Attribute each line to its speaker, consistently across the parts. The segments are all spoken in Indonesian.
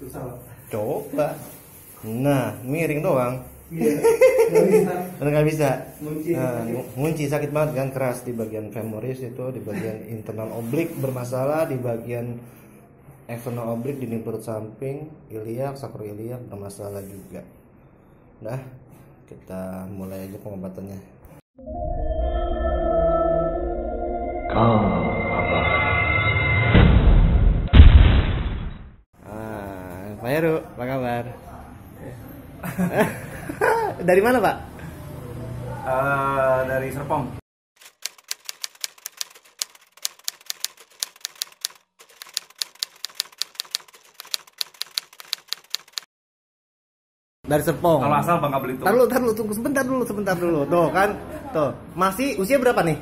Speaker 1: Susah.
Speaker 2: Coba. Nah, miring doang.
Speaker 1: Iya. Nggak bisa. Ngunci.
Speaker 2: Nah, ngunci sakit banget kan keras di bagian femoris itu, di bagian internal oblik bermasalah, di bagian eksternal oblik di perut samping, iliak, sakroiliak bermasalah juga. Nah, kita mulai aja pengobatannya. Dari mana, Pak?
Speaker 1: Eh, dari Serpong.
Speaker 2: Dari Serpong.
Speaker 1: Kalau asal Bangka Belitung.
Speaker 2: Tar dulu, tar dulu, tunggu sebentar dulu, sebentar dulu. Tuh kan, tuh. Masih usia berapa nih?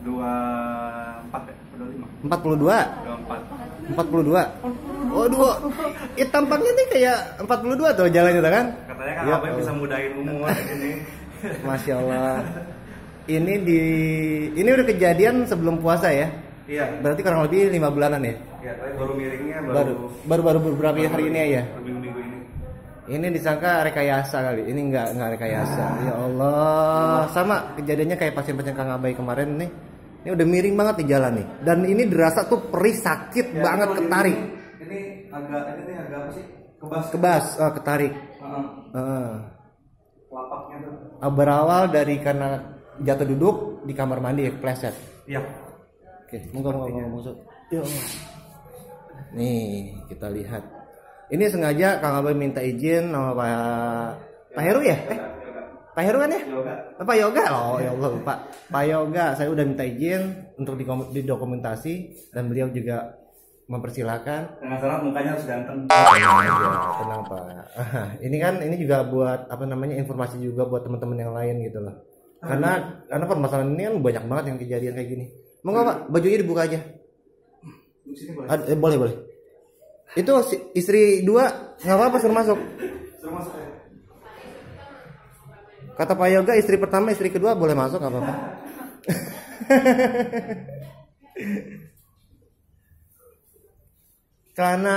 Speaker 1: Dua empat ya? Dua lima.
Speaker 2: 42.
Speaker 1: Dua empat.
Speaker 2: 42. Oh, dua. Ya, tampaknya nih kayak 42 tuh jalannya tuh?
Speaker 1: Katanya kan
Speaker 2: Ya
Speaker 1: apa yang bisa
Speaker 2: Allah.
Speaker 1: mudahin umur ini.
Speaker 2: Masya Allah. Ini di ini udah kejadian sebelum puasa ya?
Speaker 1: Iya.
Speaker 2: Berarti kurang lebih lima bulanan ya?
Speaker 1: Ya, tapi baru miringnya
Speaker 2: Baru
Speaker 1: baru
Speaker 2: baru baru beberapa hari ini ya?
Speaker 1: baru ini.
Speaker 2: Ini disangka rekayasa kali. Ini enggak enggak rekayasa. Ya Allah. Sama kejadiannya kayak pasien-pasien Kang Abai kemarin nih. Ini udah miring banget di jalan nih. Dan ini dirasa tuh perih sakit
Speaker 1: Ya,
Speaker 2: banget ketarik.
Speaker 1: Ini, ini agak ini nih agak apa sih? Kebas.
Speaker 2: Kebas, oh, ketarik.
Speaker 1: Heeh.
Speaker 2: Heeh.
Speaker 1: Lapaknya tuh.
Speaker 2: Ah, berawal dari karena jatuh duduk di kamar mandi ya, kepleset.
Speaker 1: Iya.
Speaker 2: Oke, moga moga moga masuk. Ya Allah. Nih, kita lihat. Ini sengaja Kang Abai minta izin sama Pak Pak Heru ya? Eh, Pak Heru kan ya?
Speaker 1: Yoga.
Speaker 2: Eh, Pak Yoga. Oh, ya Allah, Pak. Pak Yoga, saya udah minta izin untuk didokumentasi dan beliau juga mempersilahkan.
Speaker 1: Dengan syarat mukanya harus ganteng.
Speaker 2: Oh, tenang Pak. Ini kan ini juga buat apa namanya informasi juga buat teman-teman yang lain gitu loh. Karena karena permasalahan ini kan banyak banget yang kejadian kayak gini. Mau nggak Pak? Bajunya dibuka aja.
Speaker 1: Di sini boleh.
Speaker 2: Ad- eh, boleh boleh. Itu si- istri dua nggak apa-apa suruh masuk.
Speaker 1: Suruh masuk ya.
Speaker 2: Kata Pak Yoga istri pertama istri kedua boleh masuk nggak apa-apa. Karena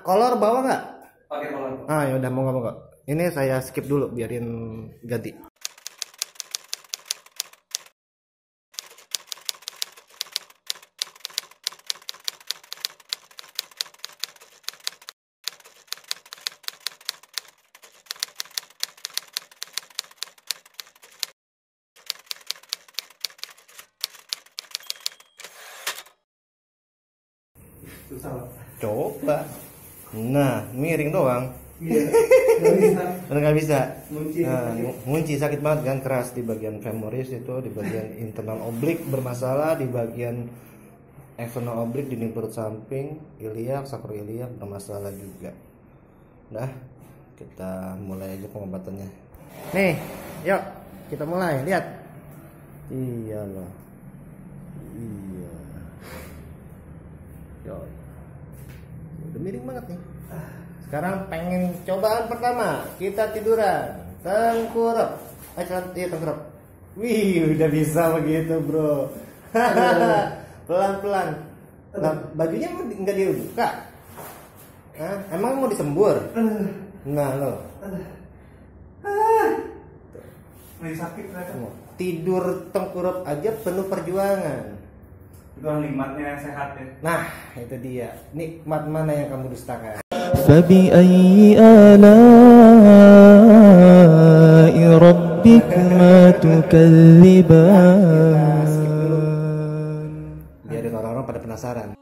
Speaker 2: kolor bawa nggak?
Speaker 1: Pakai kolor.
Speaker 2: Ah ya udah mau nggak mau nggak. Ini saya skip dulu biarin ganti.
Speaker 1: Susah.
Speaker 2: Coba. Nah miring doang.
Speaker 1: Iya. Nggak bisa. Ngunci.
Speaker 2: Nah, ngunci sakit banget kan keras di bagian femoris itu, di bagian internal oblik bermasalah, di bagian eksternal oblik di perut samping, iliak, sakroiliak bermasalah juga. Nah, kita mulai aja pengobatannya. Nih, yuk kita mulai. Lihat. Iya loh. Iya. Yo. Udah miring banget nih. Sekarang pengen cobaan pertama, kita tiduran, tengkurap. Eh, iya tengkurap. Wih, udah bisa begitu, Bro. Pelan-pelan. Nah, bajunya nggak dibuka? Hah? Emang mau disembur? Nah, lo.
Speaker 1: Sakit.
Speaker 2: Tidur tengkurap aja penuh perjuangan
Speaker 1: itu nikmatnya sehat ya.
Speaker 2: Nah itu dia. Nikmat mana yang kamu dustakan?
Speaker 3: Fabi ayyi ala'i rabbikuma tukalliban.
Speaker 2: Biarin orang-orang pada penasaran.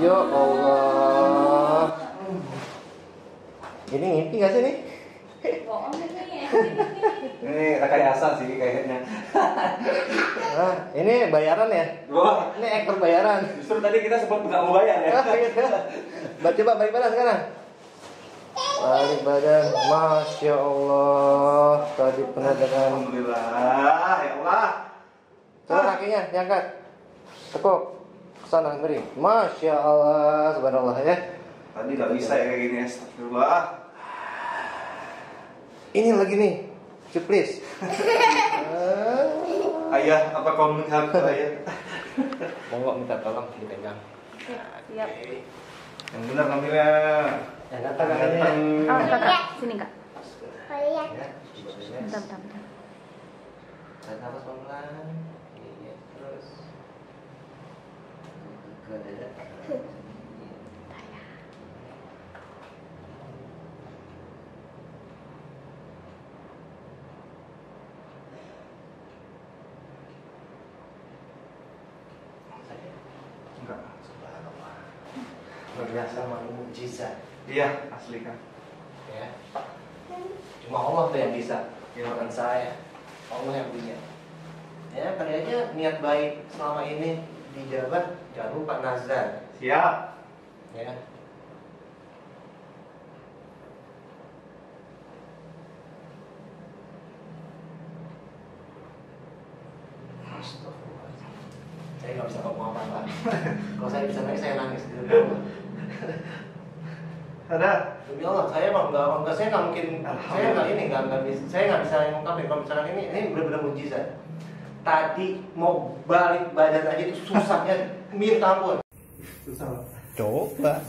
Speaker 2: Ya Allah. Ini ngimpi gak sih nih?
Speaker 1: Ini rekayasa sih kayaknya.
Speaker 2: Ah, ini bayaran ya?
Speaker 1: Wah,
Speaker 2: Ini ekor bayaran.
Speaker 1: justru tadi kita sempat nggak mau bayar ya.
Speaker 2: Baca coba balik badan sekarang. Balik badan, masya Allah. Tadi pernah dengan
Speaker 1: Alhamdulillah, ya Allah.
Speaker 2: coba kakinya diangkat, tekuk sana beri. Masya Allah, subhanallah ya.
Speaker 1: Tadi nggak bisa ya kayak gini, astagfirullah.
Speaker 2: ini lagi nih surprise
Speaker 1: Ayah, apa kau melihat ayah?
Speaker 2: monggo minta tolong dipegang
Speaker 4: Siap.
Speaker 1: Yang benar ngambilnya.
Speaker 2: yang datang katanya
Speaker 4: Oh, kakak, sini kak.
Speaker 2: ya
Speaker 4: Bentar, bentar, bentar.
Speaker 2: tarik nafas pelan iya terus ke dada
Speaker 1: Enggak.
Speaker 2: luar biasa malu mujizat.
Speaker 1: Iya, asli kan.
Speaker 2: ya. Cuma Allah tuh yang bisa bukan saya. Allah yang punya. Ya aja niat baik selama ini dijabat jangan lupa nazar
Speaker 1: Siap.
Speaker 2: ya. Saya nggak bisa ngomong apa apa kalau saya bisa nangis saya nangis. Rumah
Speaker 1: Ada.
Speaker 2: Demi Allah, saya emang nggak, nggak saya nggak mungkin, saya nggak ini nggak nggak bisa, saya nggak bisa ngungkapin. Kalau misalkan ini, ini benar-benar mujizat. Tadi mau balik badan aja itu susahnya minta ampun.
Speaker 1: Susah.
Speaker 2: Coba.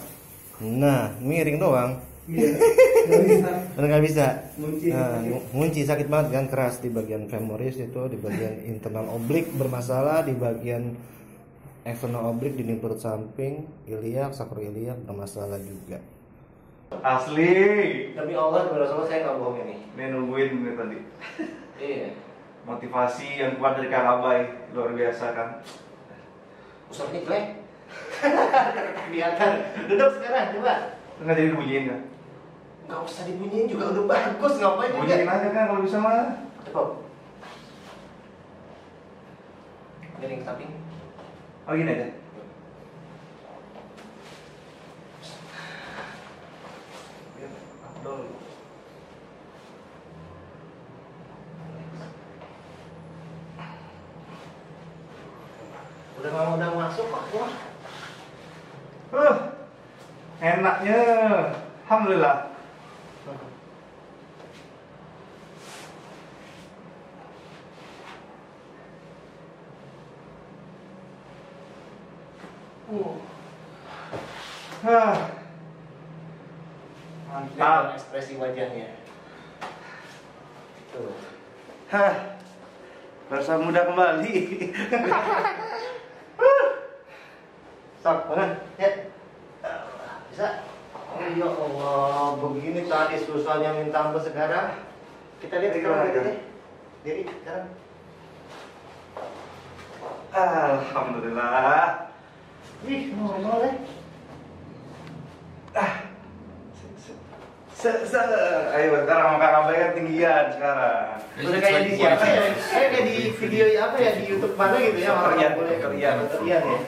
Speaker 2: Nah, miring doang.
Speaker 1: Nggak bisa.
Speaker 2: Udah nggak bisa.
Speaker 1: Munci.
Speaker 2: Nah, sakit banget kan keras di bagian femoris itu, di bagian internal oblik bermasalah, di bagian eksternal oblik di perut samping, iliak, sakroiliak bermasalah juga.
Speaker 1: Asli.
Speaker 2: Demi Allah, demi Rasulullah saya nggak bohong ini.
Speaker 1: Ini nungguin nih tadi.
Speaker 2: Iya.
Speaker 1: Motivasi yang kuat dari Kang Abai luar biasa kan.
Speaker 2: Usapnya jelek. Kelihatan. Duduk sekarang, coba.
Speaker 1: Nggak jadi dibunyiin kan?
Speaker 2: Nggak usah dibunyiin juga udah bagus, ngapain juga?
Speaker 1: Bunyiin aja kan kalau bisa mah.
Speaker 2: Coba. Miring samping.
Speaker 1: Oh gini aja.
Speaker 2: Dulu. Udah mau udah masuk kok. Wah.
Speaker 1: Uh, enaknya. Alhamdulillah.
Speaker 2: Uh. Lihat
Speaker 1: Mantap.
Speaker 2: ekspresi wajahnya. Tuh.
Speaker 1: Hah. Rasa muda kembali.
Speaker 2: Sok, bangun. Ya. Bisa. Oh, ya Allah, begini tadi susahnya minta ampun sekarang. Kita lihat
Speaker 1: Diri
Speaker 2: sekarang
Speaker 1: gimana,
Speaker 2: diri. Sekarang.
Speaker 1: Alhamdulillah.
Speaker 2: Ih, normal ya.
Speaker 1: Ah. Se, se, ayo sekarang makan apa kan tinggian sekarang.
Speaker 2: Udah kayak di siapa ya? Kayak di video apa ya di YouTube mana gitu ya?
Speaker 1: Korean,
Speaker 2: Boleh
Speaker 1: Korean.
Speaker 2: Korean ya.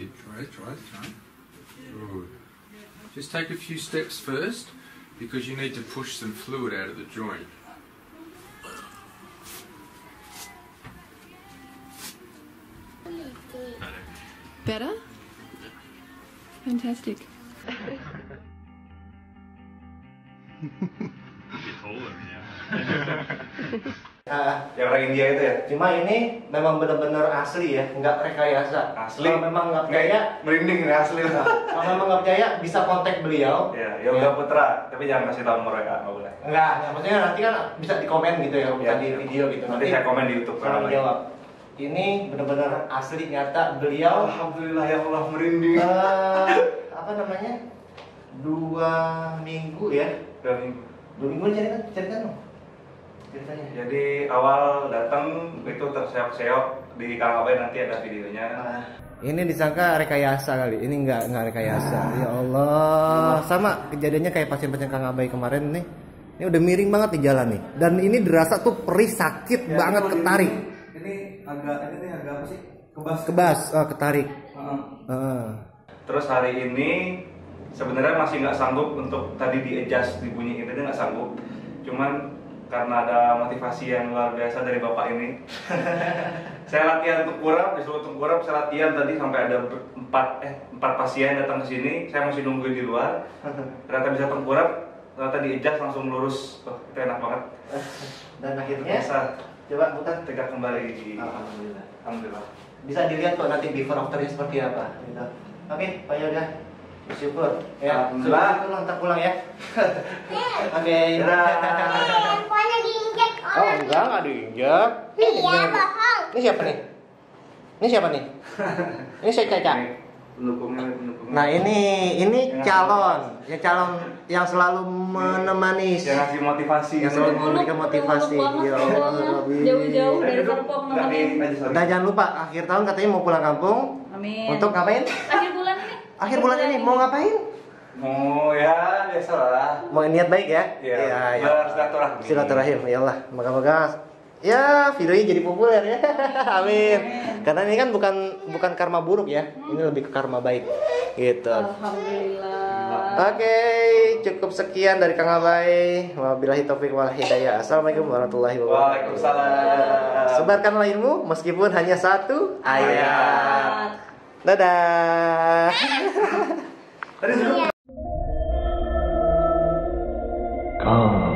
Speaker 5: That's it. Try, try, try. Good. Just take a few steps first because you need to push some fluid out of the joint.
Speaker 6: Better? Fantastic.
Speaker 2: Nah,
Speaker 1: Yang orang India itu ya.
Speaker 2: cuma ini memang benar-benar asli ya, nggak rekayasa.
Speaker 1: Asli.
Speaker 2: Kalau memang nggak percaya,
Speaker 1: merinding ini asli.
Speaker 2: nah, kalau memang nggak percaya bisa kontak beliau.
Speaker 1: Ya, ya udah putra, tapi jangan kasih tahu mereka nggak boleh.
Speaker 2: Enggak, ya, maksudnya nanti kan bisa di komen gitu ya, bisa
Speaker 1: Ya,
Speaker 2: di
Speaker 1: ya.
Speaker 2: video gitu.
Speaker 1: Nanti saya komen di YouTube kan.
Speaker 2: jawab. Ini benar-benar asli nyata beliau
Speaker 1: Alhamdulillah ya Allah merinding.
Speaker 2: eh, apa namanya dua minggu ya
Speaker 1: Dan
Speaker 2: dua minggu ceritain ceritain dong ceritanya
Speaker 1: jadi awal datang itu terseok-seok di Kang Abai nanti ada videonya.
Speaker 2: Nah,
Speaker 3: Ini disangka rekayasa kali. Ini enggak enggak rekayasa. Ya Allah. Sama kejadiannya kayak pasien-pasien Kang Abai kemarin nih. Ini udah miring banget di jalan nih. Dan ini dirasa tuh perih sakit
Speaker 1: Ya,
Speaker 3: banget ketarik.
Speaker 1: Ini agak ini nih agak apa sih? Kebas.
Speaker 3: Kebas, oh, ketarik.
Speaker 1: Heeh.
Speaker 3: Heeh.
Speaker 1: Terus hari ini sebenarnya masih nggak sanggup untuk tadi di adjust dibunyiin tadi nggak sanggup. Cuman karena ada motivasi yang luar biasa dari bapak ini, saya latihan untuk kurap, disuruh untuk kurap, saya latihan tadi sampai ada empat eh empat pasien datang ke sini saya masih nungguin di luar ternyata bisa tengkurap ternyata di adjust langsung lurus oh, itu enak banget
Speaker 2: Dan akhirnya
Speaker 1: bisa
Speaker 2: coba putar.
Speaker 1: tegak kembali di
Speaker 2: Alhamdulillah.
Speaker 1: alhamdulillah
Speaker 2: Bisa dilihat kok nanti before afternya seperti apa. Gitu. Oke, Pak Yoga. Bersyukur. Ya,
Speaker 1: Alhamdulillah.
Speaker 2: pulang, tak pulang ya. Oke.
Speaker 7: Handphonenya diinjek
Speaker 2: Oh
Speaker 7: orang.
Speaker 2: enggak, nggak diinjak.
Speaker 7: Iya, bohong.
Speaker 2: Ini siapa nih? Ini siapa nih? Ini saya Caca.
Speaker 1: Ini pendukungnya pendukungnya
Speaker 2: Nah ini ini
Speaker 1: Yang
Speaker 2: calon, ya calon yang selalu menemani,
Speaker 1: yang ngasih motivasi
Speaker 2: yang selalu memberikan motivasi. Ya Robi.
Speaker 4: Jauh-jauh dari
Speaker 1: sorry.
Speaker 2: Dan jangan lupa akhir tahun katanya mau pulang kampung.
Speaker 4: Amin.
Speaker 2: Untuk ngapain?
Speaker 4: akhir.
Speaker 2: Akhir bulan ini mau ngapain?
Speaker 1: mau ya biasa lah
Speaker 2: Mau niat baik ya?
Speaker 1: ya,
Speaker 2: ya.
Speaker 1: bersilaturahmi
Speaker 2: Silaturahim, ya Allah. Moga-moga ya videonya jadi populer ya. Amin. Karena ini kan bukan bukan karma buruk ya. Ini lebih ke karma baik. Gitu.
Speaker 4: Alhamdulillah.
Speaker 2: Oke, cukup sekian dari Kang Abai. Wabillahi taufik wal hidayah. Assalamualaikum warahmatullahi wabarakatuh.
Speaker 1: Waalaikumsalam
Speaker 2: Sebarkanlah ilmu meskipun hanya satu ayat. Dadah. Kang